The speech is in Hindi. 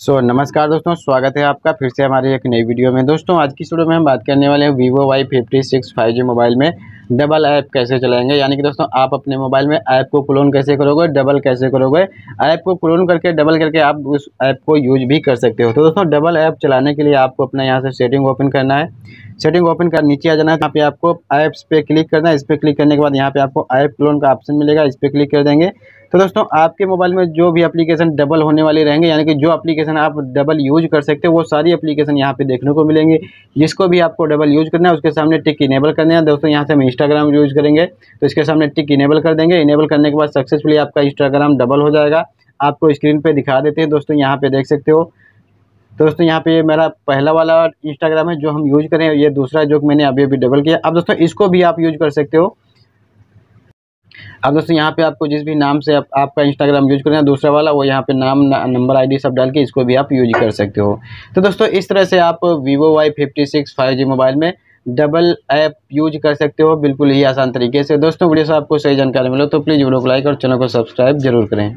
सो so, नमस्कार दोस्तों स्वागत है आपका फिर से हमारी एक नई वीडियो में। दोस्तों आज की वीडियो में हम बात करने वाले हैं Vivo Y fifty six five G mobile में डबल ऐप कैसे चलाएँगे। यानी कि दोस्तों आप अपने मोबाइल में ऐप को क्लोन कैसे करोगे डबल कैसे करोगे? ऐप को क्लोन करके डबल करके आप उस ऐप को यूज़ भी कर सकते हो। तो दोस्तों डबल ऐप चलाने के लिए आपको अपना यहाँ से सेटिंग ओपन करना है। सेटिंग ओपन कर नीचे आ जाना है यहाँ पे आपको ऐप्स पे क्लिक करना है। इस पर क्लिक करने के बाद यहाँ पे आपको ऐप क्लोन का ऑप्शन मिलेगा इस पर क्लिक कर देंगे। तो दोस्तों, आपके मोबाइल में जो भी एप्लीकेशन डबल होने वाले रहेंगे, यानी कि जो एप्लीकेशन आप डबल यूज़ कर सकते हो, वो सारी एप्लीकेशन यहाँ पे देखने को मिलेंगे। जिसको भी आपको डबल यूज़ करना है, उसके सामने टिक इनेबल करना है। दोस्तों, यहाँ से हम इंस्टाग्राम यूज़ करेंगे तो इसके सामने टिक इनेबल कर देंगे। इनेबल करने के बाद सक्सेसफुली आपका इंस्टाग्राम डबल हो जाएगा। आपको स्क्रीन पर दिखा देते हैं। दोस्तों, यहाँ पर देख सकते हो। दोस्तों, यहाँ पे ये मेरा पहला वाला इंस्टाग्राम है, जो हम यूज़ करें, ये दूसरा जो मैंने अभी अभी डबल किया। अब दोस्तों, इसको भी आप यूज़ कर सकते हो। अब दोस्तों यहाँ पे आपको जिस भी नाम से आप, आपका इंस्टाग्राम यूज़ करना है दूसरा वाला वो यहाँ पे नाम नंबर आईडी सब डाल के इसको भी आप यूज़ कर सकते हो। तो दोस्तों इस तरह से आप Vivo Y fifty six five G mobile में डबल ऐप यूज़ कर सकते हो बिल्कुल ही आसान तरीके से। दोस्तों वीडियो से आपको सही जानकारी मिलो तो प्लीज़ वीडियो को लाइक और चैनल को सब्सक्राइब ज़रूर करें।